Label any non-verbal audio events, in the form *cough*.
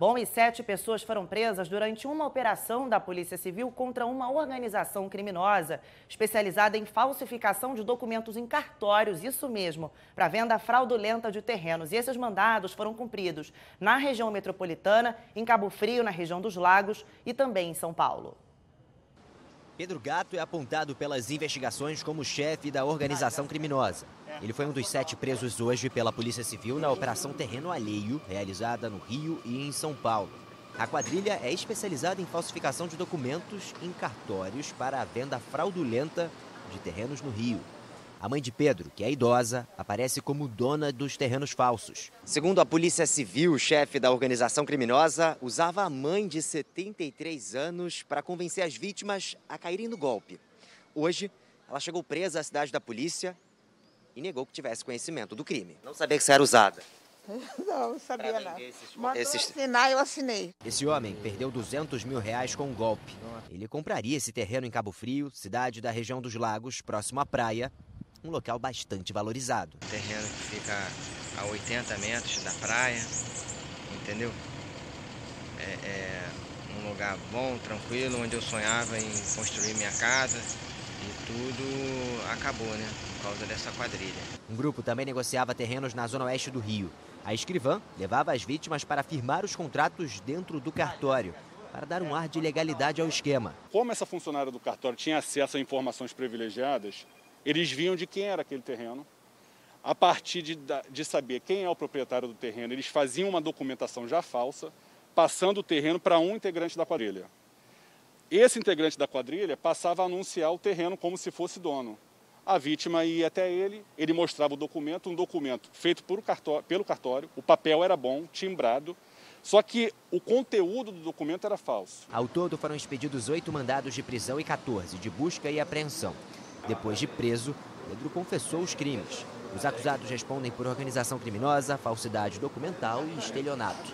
Bom, e sete pessoas foram presas durante uma operação da Polícia Civil contra uma organização criminosa especializada em falsificação de documentos em cartórios, isso mesmo, para venda fraudulenta de terrenos. E esses mandados foram cumpridos na região metropolitana, em Cabo Frio, na região dos Lagos e também em São Paulo. Pedro Gato é apontado pelas investigações como chefe da organização criminosa. Ele foi um dos sete presos hoje pela Polícia Civil na Operação Terreno Alheio, realizada no Rio e em São Paulo. A quadrilha é especializada em falsificação de documentos em cartórios para a venda fraudulenta de terrenos no Rio. A mãe de Pedro, que é idosa, aparece como dona dos terrenos falsos. Segundo a Polícia Civil, o chefe da organização criminosa usava a mãe de 73 anos para convencer as vítimas a caírem no golpe. Hoje, ela chegou presa à cidade da polícia e negou que tivesse conhecimento do crime. Não sabia que isso era usada. *laughs* Não, não sabia nada. Esses, Mandou esses... assinar, eu assinei. Esse homem perdeu 200 mil reais com um golpe. Ele compraria esse terreno em Cabo Frio, cidade da região dos Lagos, próximo à praia, um local bastante valorizado. Terreno que fica a 80 metros da praia, entendeu? É, é um lugar bom, tranquilo, onde eu sonhava em construir minha casa e tudo acabou, né? Por causa dessa quadrilha. Um grupo também negociava terrenos na zona oeste do Rio. A escrivã levava as vítimas para firmar os contratos dentro do cartório, para dar um ar de legalidade ao esquema. Como essa funcionária do cartório tinha acesso a informações privilegiadas, eles viam de quem era aquele terreno. A partir de, de saber quem é o proprietário do terreno, eles faziam uma documentação já falsa, passando o terreno para um integrante da quadrilha. Esse integrante da quadrilha passava a anunciar o terreno como se fosse dono. A vítima ia até ele, ele mostrava o documento, um documento feito cartório, pelo cartório, o papel era bom, timbrado, só que o conteúdo do documento era falso. Ao todo foram expedidos oito mandados de prisão e 14 de busca e apreensão. Depois de preso, Pedro confessou os crimes. Os acusados respondem por organização criminosa, falsidade documental e estelionato.